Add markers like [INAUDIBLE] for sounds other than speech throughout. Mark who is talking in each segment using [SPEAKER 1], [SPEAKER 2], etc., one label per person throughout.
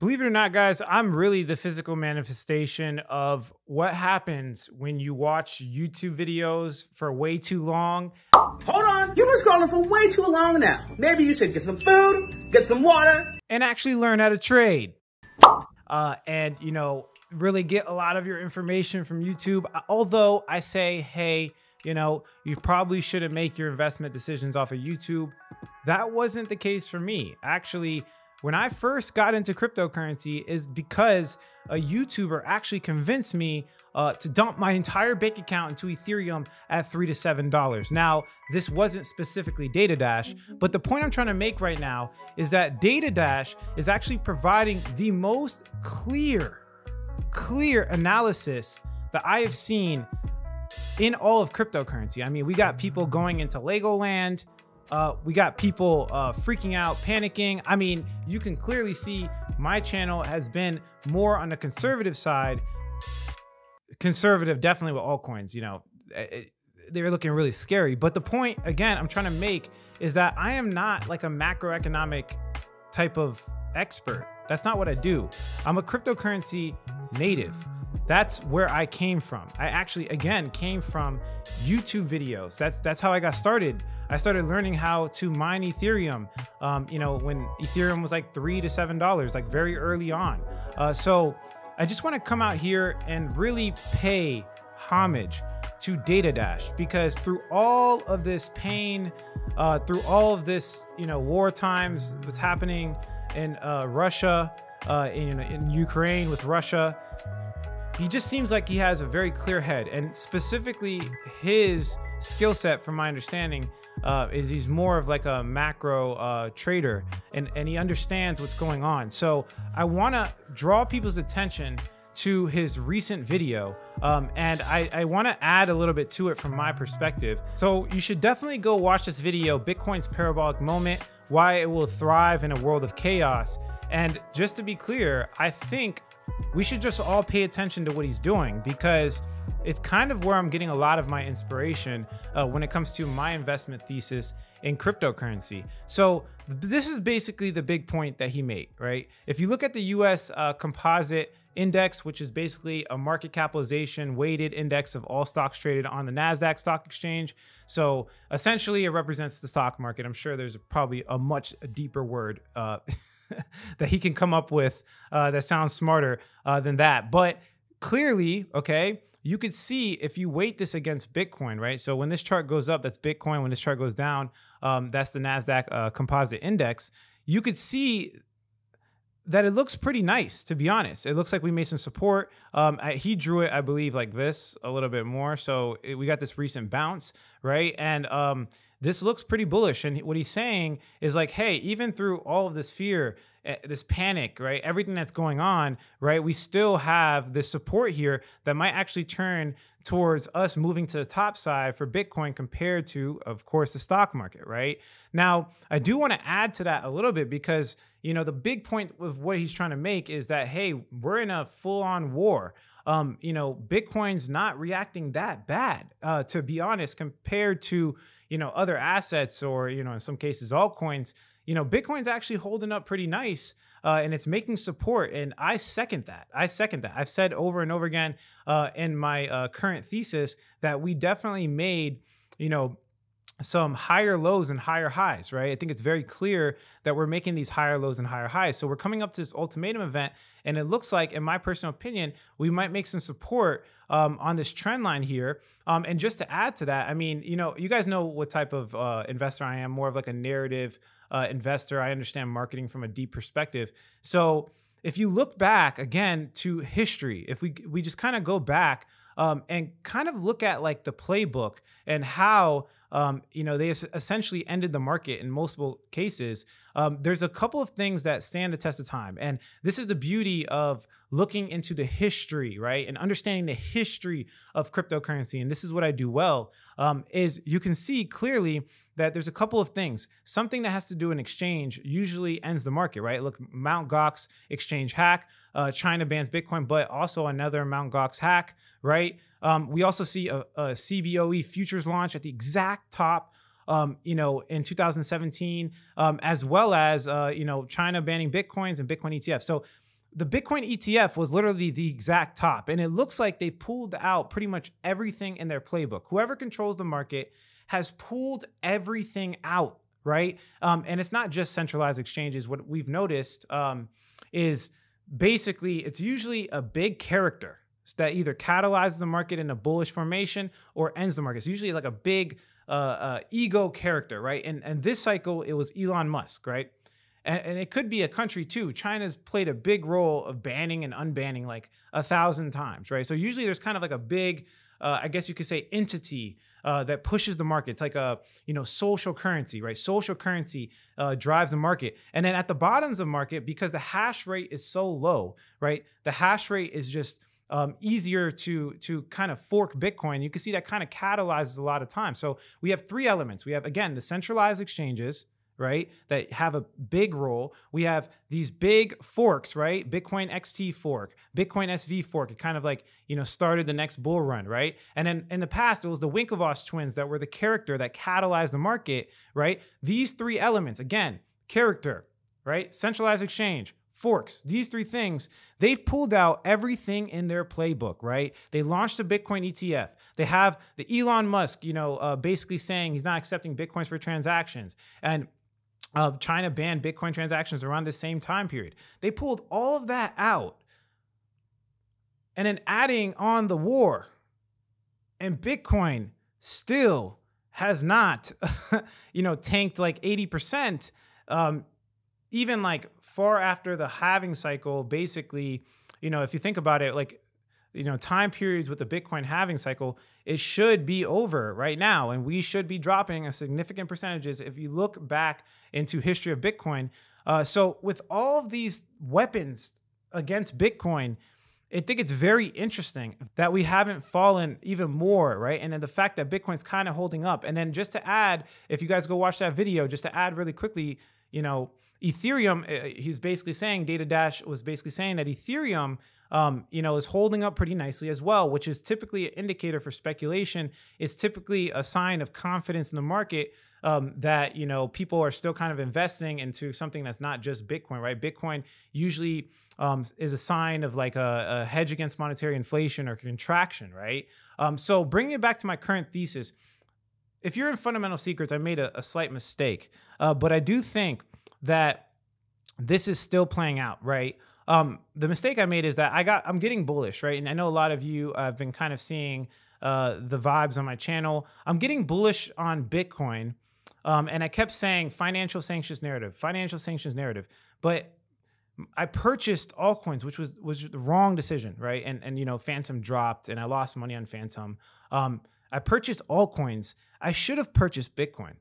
[SPEAKER 1] Believe it or not, guys, I'm really the physical manifestation of what happens when you watch YouTube videos for way too long.
[SPEAKER 2] Hold on, you've been scrolling for way too long now. Maybe you should get some food, get some water,
[SPEAKER 1] and actually learn how to trade. Uh, and, you know, really get a lot of your information from YouTube. Although I say, hey, you know, you probably shouldn't make your investment decisions off of YouTube. That wasn't the case for me. Actually, when I first got into cryptocurrency is because a YouTuber actually convinced me uh, to dump my entire bank account into Ethereum at three to seven dollars. Now, this wasn't specifically Data Dash, but the point I'm trying to make right now is that Data Dash is actually providing the most clear, clear analysis that I have seen in all of cryptocurrency. I mean, we got people going into Legoland, uh, we got people uh, freaking out, panicking. I mean, you can clearly see my channel has been more on the conservative side. Conservative, definitely with altcoins. You know, it, they're looking really scary. But the point, again, I'm trying to make is that I am not like a macroeconomic type of expert. That's not what I do. I'm a cryptocurrency native. That's where I came from. I actually again came from YouTube videos. That's that's how I got started. I started learning how to mine Ethereum. Um, you know, when Ethereum was like three to seven dollars, like very early on. Uh, so I just want to come out here and really pay homage to Data Dash because through all of this pain, uh, through all of this, you know, war times, what's happening in uh, Russia, uh, in, in Ukraine with Russia, he just seems like he has a very clear head. And specifically his skill set from my understanding uh, is he's more of like a macro uh, trader and, and he understands what's going on. So i want to draw people's attention to his recent video um, and i, I want to add a little bit to it from my perspective. So you should definitely go watch this video bitcoin's parabolic moment why it will thrive in a world of chaos. And just to be clear i think we should just all pay attention to what he's doing because it's kind of where I'm getting a lot of my inspiration uh, when it comes to my investment thesis in cryptocurrency. So this is basically the big point that he made, right? If you look at the US uh, composite index, which is basically a market capitalization weighted index of all stocks traded on the NASDAQ stock exchange. So essentially, it represents the stock market. I'm sure there's probably a much deeper word. Uh, [LAUGHS] [LAUGHS] that he can come up with uh, that sounds smarter uh, than that. But clearly, okay, you could see if you weight this against Bitcoin, right? So when this chart goes up, that's Bitcoin. When this chart goes down, um, that's the NASDAQ uh, composite index. You could see that it looks pretty nice, to be honest. It looks like we made some support. Um, I, he drew it, I believe, like this a little bit more. So it, we got this recent bounce, right? And um, this looks pretty bullish. And what he's saying is like, hey, even through all of this fear, eh, this panic, right? Everything that's going on, right? We still have this support here that might actually turn towards us moving to the top side for Bitcoin compared to, of course, the stock market, right? Now, I do want to add to that a little bit because, you know, the big point of what he's trying to make is that, hey, we're in a full on war um, you know, Bitcoin's not reacting that bad, uh, to be honest, compared to, you know, other assets or, you know, in some cases, altcoins. You know, Bitcoin's actually holding up pretty nice. Uh, and it's making support. And I second that. I second that. I've said over and over again uh, in my uh, current thesis that we definitely made, you know, some higher lows and higher highs, right? I think it's very clear that we're making these higher lows and higher highs. So we're coming up to this ultimatum event, and it looks like, in my personal opinion, we might make some support um, on this trend line here. Um, and just to add to that, I mean, you know, you guys know what type of uh, investor I am, more of like a narrative uh, investor. I understand marketing from a deep perspective. So if you look back again to history, if we we just kind of go back um, and kind of look at like the playbook and how um, you know, they essentially ended the market in multiple cases. Um, there's a couple of things that stand the test of time. And this is the beauty of looking into the history, right? And understanding the history of cryptocurrency. And this is what I do well, um, is you can see clearly that there's a couple of things. Something that has to do an exchange usually ends the market, right? Look, Mount Gox exchange hack, uh, China bans Bitcoin, but also another Mount Gox hack, right? Um, we also see a, a, CBOE futures launch at the exact top. Um, you know, in 2017, um, as well as uh, you know China banning bitcoins and Bitcoin ETF. So the Bitcoin ETF was literally the exact top. And it looks like they've pulled out pretty much everything in their playbook. Whoever controls the market has pulled everything out, right? Um, and it's not just centralized exchanges. What we've noticed um, is basically it's usually a big character that either catalyzes the market in a bullish formation or ends the market. It's usually like a big uh, uh, ego character, right? And and this cycle it was Elon Musk, right? And, and, it could be a country too. China's played a big role of banning and unbanning like a thousand times, right? So usually there's kind of like a big, uh, I guess you could say, entity uh, that pushes the market. It's like a you know social currency, right? Social currency uh, drives the market, and then at the bottoms of market, because the hash rate is so low, right? The hash rate is just um, easier to to kind of fork Bitcoin. You can see that kind of catalyzes a lot of time. So we have three elements. We have again the centralized exchanges, right, that have a big role. We have these big forks, right? Bitcoin XT fork, Bitcoin SV fork. It kind of like you know started the next bull run, right? And then in the past, it was the Winklevoss twins that were the character that catalyzed the market, right? These three elements, again, character, right? Centralized exchange, forks, these three things, they've pulled out everything in their playbook, right? They launched a Bitcoin ETF. They have the Elon Musk, you know, uh, basically saying he's not accepting Bitcoins for transactions. And uh, China banned Bitcoin transactions around the same time period. They pulled all of that out and then adding on the war. And Bitcoin still has not, [LAUGHS] you know, tanked like 80%. Um, even like far after the halving cycle, basically, you know, if you think about it, like, you know, time periods with the Bitcoin halving cycle, it should be over right now. And we should be dropping a significant percentages if you look back into history of Bitcoin. Uh, so with all of these weapons against Bitcoin, I think it's very interesting that we haven't fallen even more, right? And then the fact that Bitcoin's kind of holding up. And then just to add, if you guys go watch that video, just to add really quickly, you know, Ethereum, uh, he's basically saying Data Dash was basically saying that Ethereum, um, you know, is holding up pretty nicely as well, which is typically an indicator for speculation. It's typically a sign of confidence in the market um, that you know people are still kind of investing into something that's not just Bitcoin, right? Bitcoin usually um, is a sign of like a, a, hedge against monetary inflation or contraction, right? Um, so bringing it back to my current thesis, if you're in fundamental secrets, I made a, a slight mistake, uh, but I do think that this is still playing out, right? Um, the mistake I made is that I got I'm getting bullish, right? And I know a lot of you have been kind of seeing uh, the vibes on my channel. I'm getting bullish on Bitcoin, um, and I kept saying financial sanctions narrative, financial sanctions narrative, but I purchased altcoins, which was was the wrong decision, right? And and you know, Fantom dropped, and I lost money on Fantom. Um, I purchased altcoins. I should have purchased Bitcoin.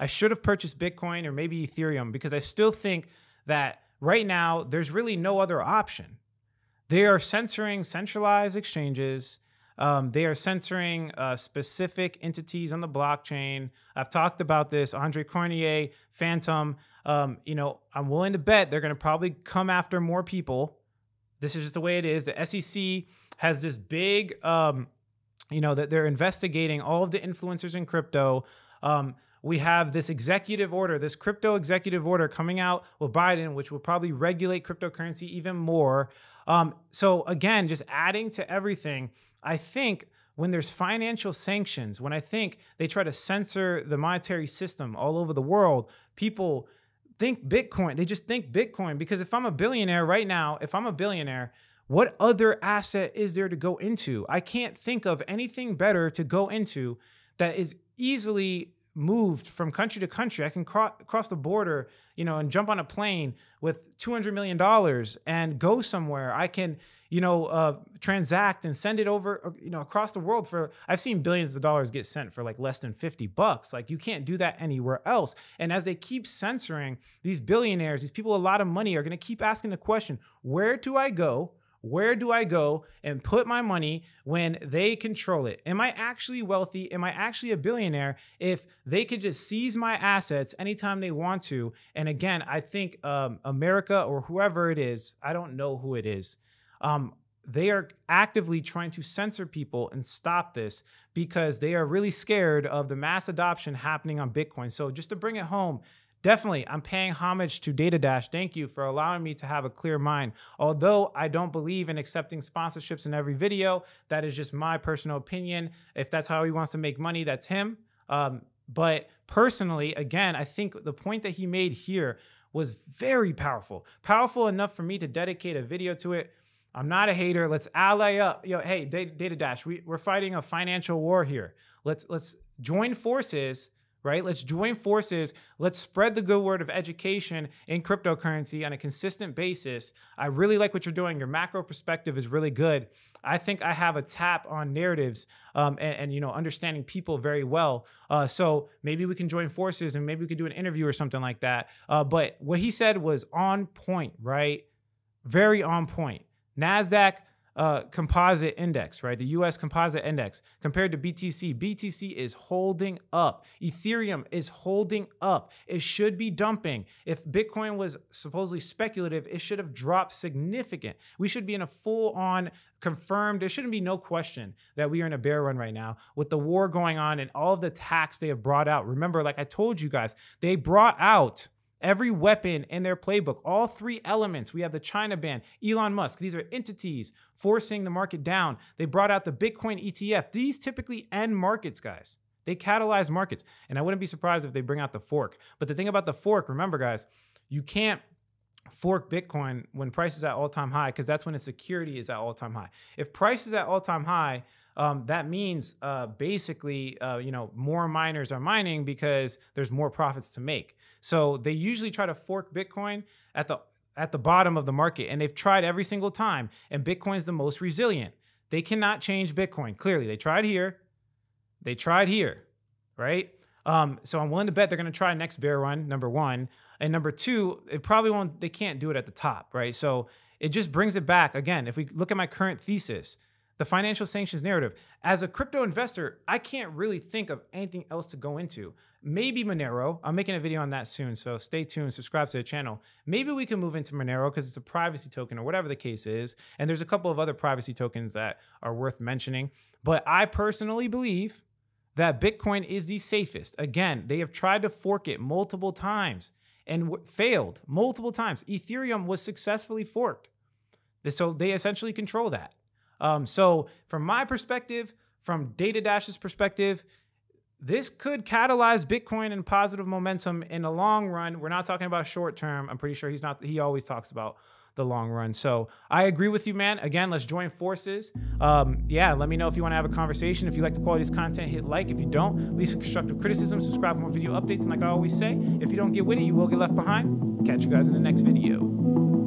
[SPEAKER 1] I should have purchased Bitcoin or maybe Ethereum because I still think that right now there's really no other option. They are censoring centralized exchanges. Um, they are censoring uh, specific entities on the blockchain. I've talked about this. Andre Cronje, Fantom. Um, you know, I'm willing to bet they're going to probably come after more people. This is just the way it is. The SEC has this big, um, you know, that they're investigating all of the influencers in crypto. Um, we have this executive order, this crypto executive order coming out with Biden, which will probably regulate cryptocurrency even more. Um, so, again, just adding to everything, I think when there's financial sanctions, when I think they try to censor the monetary system all over the world, people think Bitcoin. They just think Bitcoin because if I'm a billionaire right now, if I'm a billionaire, what other asset is there to go into? I can't think of anything better to go into that is easily moved from country to country. I can cro- cross the border, you know, and jump on a plane with two hundred million dollars and go somewhere. I can, you know, uh, transact and send it over, uh, you know, across the world for. I've seen billions of dollars get sent for like less than fifty bucks. Like you can't do that anywhere else. And as they keep censoring these billionaires, these people with a lot of money are going to keep asking the question: Where do I go? Where do I go and put my money when they control it? Am I actually wealthy? Am I actually a billionaire if they could just seize my assets anytime they want to? And again, I think um, America or whoever it is, I don't know who it is, um, they are actively trying to censor people and stop this because they are really scared of the mass adoption happening on Bitcoin. So just to bring it home, definitely, I'm paying homage to Data Dash. Thank you for allowing me to have a clear mind. Although I don't believe in accepting sponsorships in every video, that is just my personal opinion. If that's how he wants to make money, that's him. Um, but personally, again, I think the point that he made here was very powerful. Powerful enough for me to dedicate a video to it. I'm not a hater. Let's ally up. Yo, hey, Data Dash, we, we're fighting a financial war here. Let's let's join forces right? Let's join forces. Let's spread the good word of education in cryptocurrency on a consistent basis. I really like what you're doing. Your macro perspective is really good. I think I have a tap on narratives um, and, and, you know understanding people very well. Uh, so maybe we can join forces and maybe we can do an interview or something like that. Uh, but what he said was on point, right? Very on point. Nasdaq uh, composite index, right? The US composite index compared to BTC. BTC is holding up. Ethereum is holding up. It should be dumping. If Bitcoin was supposedly speculative, it should have dropped significant. We should be in a full on confirmed. There shouldn't be no question that we are in a bear run right now with the war going on and all of the tax they have brought out. Remember, like I told you guys, they brought out Every weapon in their playbook, all three elements. We have the China ban, Elon Musk. These are entities forcing the market down. They brought out the Bitcoin ETF. These typically end markets, guys. They catalyze markets. And I wouldn't be surprised if they bring out the fork. But the thing about the fork, remember, guys, you can't fork Bitcoin when price is at all time high because that's when its security is at all time high. If price is at all time high, um, that means uh, basically, uh, you know, more miners are mining because there's more profits to make. So they usually try to fork Bitcoin at the at the bottom of the market, and they've tried every single time. And Bitcoin's the most resilient. They cannot change Bitcoin. Clearly, they tried here, they tried here, right? Um, so I'm willing to bet they're going to try next bear run. Number one, and number two, it probably won't. They can't do it at the top, right? So it just brings it back again. If we look at my current thesis, the financial sanctions narrative. As a crypto investor, I can't really think of anything else to go into. Maybe Monero. I'm making a video on that soon, so stay tuned, subscribe to the channel. Maybe we can move into Monero because it's a privacy token or whatever the case is. And there's a couple of other privacy tokens that are worth mentioning. But I personally believe that Bitcoin is the safest. Again, they have tried to fork it multiple times and failed multiple times. Ethereum was successfully forked. So they essentially control that. Um, so, from my perspective, from Data Dash's perspective, this could catalyze Bitcoin and positive momentum in the long run. We're not talking about short term. I'm pretty sure he's not, he always talks about the long run. So I agree with you, man. Again, let's join forces. Um, yeah, let me know if you want to have a conversation. If you like the quality of this content, hit like. If you don't, leave some constructive criticism, subscribe for more video updates. And like I always say, if you don't get with it, you will get left behind. Catch you guys in the next video.